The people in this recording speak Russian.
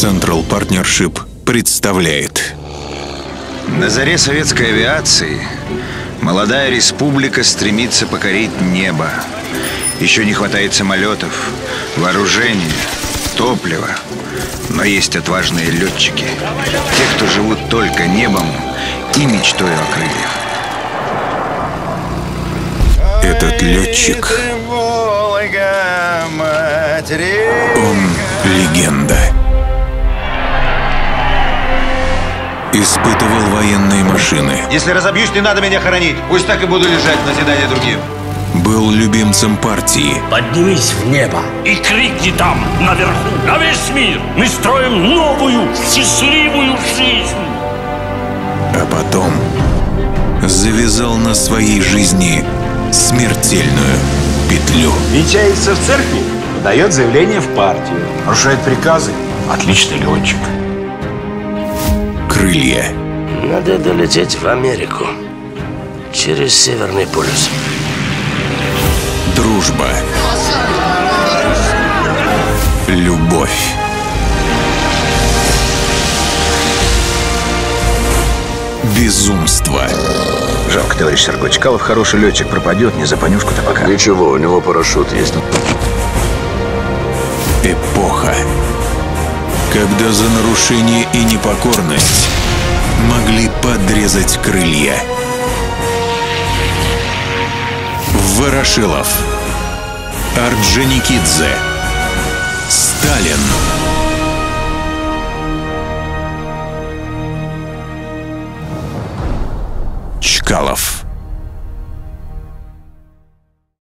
Partnership представляет На заре советской авиации молодая республика стремится покорить небо. Еще не хватает самолетов, вооружения, топлива. Но есть отважные летчики. Те, кто живут только небом и мечтой о крыльях. Этот летчик, он легенда. Испытывал военные машины. Если разобьюсь, не надо меня хоронить. Пусть так и буду лежать на назидание другим. Был любимцем партии. Поднимись в небо. И крикни там, наверху, на весь мир. Мы строим новую, счастливую жизнь. А потом завязал на своей жизни смертельную петлю. Венчается в церкви, подает заявление в партию. Нарушает приказы. Отличный летчик. Крылья. Надо долететь в Америку. Через Северный полюс. Дружба. Любовь. Безумство. Жалко, товарищ Сергой Чкалов хороший летчик пропадет, не за понюшку-то пока. Ничего, у него парашют есть. Эпоха. Когда за нарушение и непокорность могли подрезать крылья. Ворошилов. Орджоникидзе. Сталин. Чкалов.